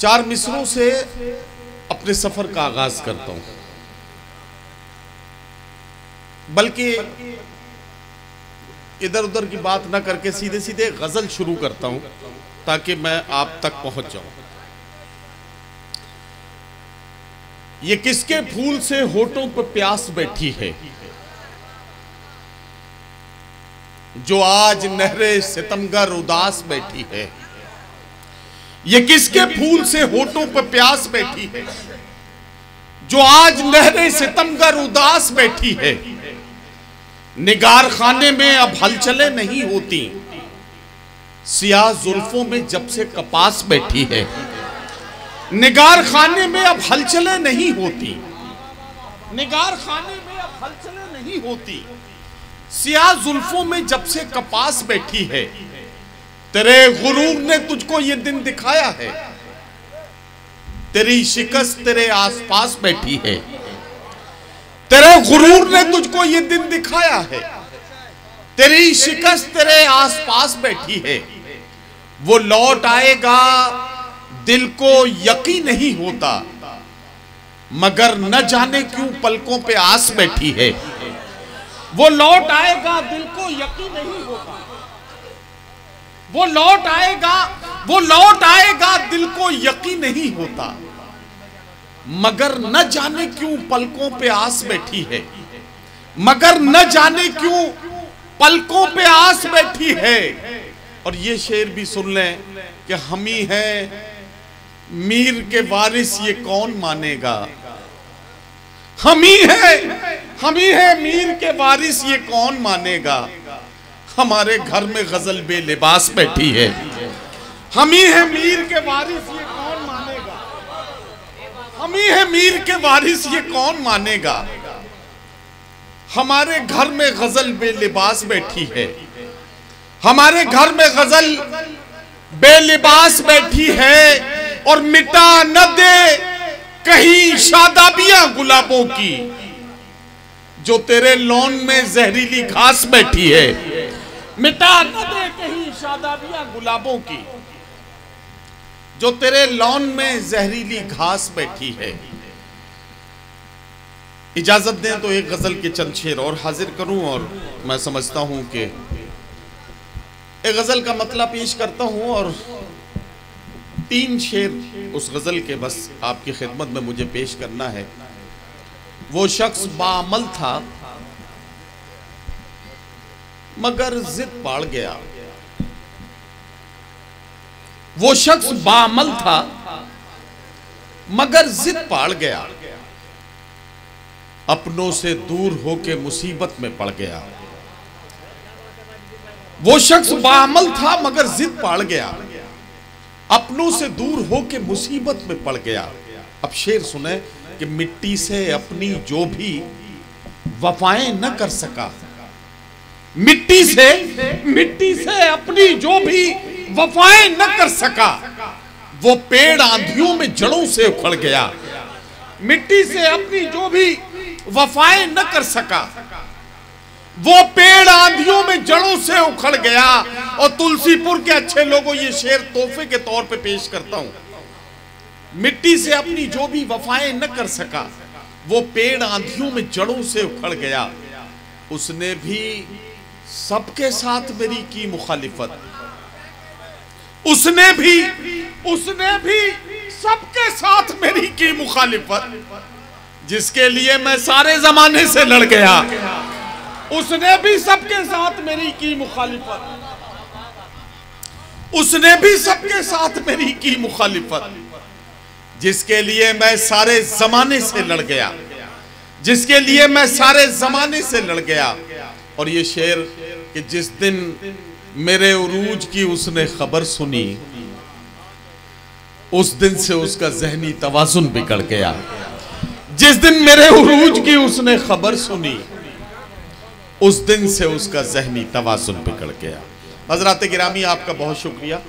चार मिसरों से अपने सफ़र का आगाज़ करता हूँ। बल्कि इधर उधर की बात ना करके सीधे सीधे गज़ल शुरू करता हूँ, ताकि मैं आप तक पहुँच जाऊँ। ये किसके फूल से होठों पर प्यास बैठी है? जो आज नहरे सितमगर उदास बैठी है। ये किसके फूल से होठों पर प्यास बैठी है? जो आज नहरे सितमगर उदास बैठी है। निगार खाने में अब हलचले नहीं होती। सियाह जुल्फों में जब से कपास बैठी है। निगार खाने में अब हलचले नहीं होती। निगार खाने में अब हलचले नहीं होती। सियाह जुल्फों में जब से कपास बैठी है। तेरे गुरूर ने तुझको ये दिन दिखाया है। तेरी शिकस्त तेरे आसपास बैठी है। तेरे गुरूर ने तुझको ये दिन दिखाया है। तेरी शिकस्त तेरे आसपास बैठी है। वो लौट आएगा, दिल को यकीन नहीं होता, मगर न जाने क्यों पलकों पे आस बैठी है। वो लौट आएगा, दिल को यकीन नहीं होता। वो लौट आएगा, वो लौट आएगा, दिल को यकीन नहीं होता। मगर न जाने क्यों पलकों पे आस बैठी है। मगर न जाने क्यों पलकों पे आस बैठी है। और ये शेर भी सुन लें कि हम ही हैं, मीर के वारिस ये कौन मानेगा? हम ही है, हम ही है, मीर के वारिस ये कौन मानेगा? हमारे घर में गज़ल बेलिबास बैठी है। हम ही है मीर के वारिस, ये कौन मानेगा? हम ही है मीर के वारिस, ये कौन मानेगा? हमारे घर में गज़ल बेलिबास बैठी है। हमारे घर में गज़ल बेलिबास बैठी है। और मिटा न दे कहीं शादाबियाँ गुलाबों की, जो तेरे लॉन में जहरीली घास बैठी है। मिटा न दे कहीं शादाबियाँ गुलाबों की, जो तेरे लॉन में जहरीली घास बैठी है। इजाज़त दें तो एक गज़ल के चंद शेर और हाजिर करूँ और मैं समझता हूँ कि एक गज़ल का मतलब पेश करता हूँ और तीन शेर उस गज़ल के बस आपकी खिदमत में मुझे पेश करना है। वो शख्स बामल था मगर जिद पाड़ गया। वो शख्स बामल था, मगर जिद पाड़ गया। अपनों से दूर होके मुसीबत में पड़ गया। वो शख्स बामल था, मगर जिद पाड़ गया। अपनों से दूर होके मुसीबत में पड़ गया। अब शेर सुने कि मिट्टी से अपनी जो भी वफाएँ न कर सका मिट्टी से मिट्टी से अपनी जो भी वफाएँ न कर सका वो पेड़ आंधियों में जड़ों से उखड़ गया। मिट्टी से अपनी जो भी वफाएँ न कर सका वो पेड़ आंधियों में जड़ों से उखड़ गया। और तुलसीपुर के अच्छे लोगों ये शेर तोहफे के तौर पे पेश करता हूँ। मिट्टी से अपनी जो भी वफाएँ न कर सका वो पेड़ आंधियों में जड़ों से उखड़ गया। उसने भी सबके साथ मेरी की मुखालिफत। उसने भी उसने भी सबके साथ मेरी की मुखालिफत। जिसके लिए मैं सारे जमाने से लड़ गया। उसने भी सबके साथ मेरी की मुखालिफत। उसने भी सबके साथ मेरी की मुखालिफत। जिसके लिए मैं सारे जमाने से लड़ गया। जिसके लिए मैं सारे जमाने से लड़ गया। और ये शेर कि जिस दिन मेरे उरूज की उसने खबर सुनी, उस दिन से उसका जहनी तवाजुन बिगड़ गया। जिस दिन मेरे उरूज की उसने खबर सुनी, उस दिन से उसका जहनी तवाजुन बिगड़ गया। हजरात गिरामी, आपका बहुत शुक्रिया।